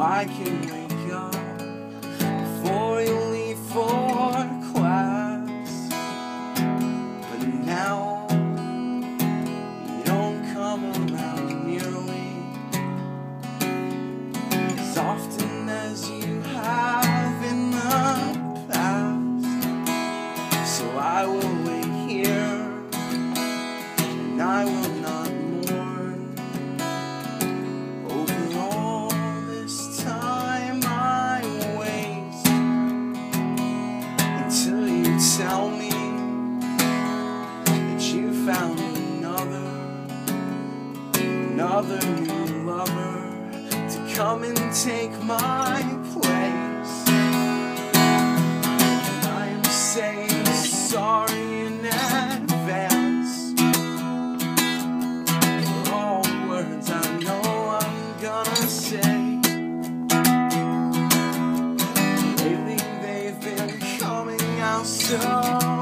I can wake up before you leave for another new lover to come and take my place. I am saying sorry in advance for all the words I know I'm gonna say. Lately they've been coming out so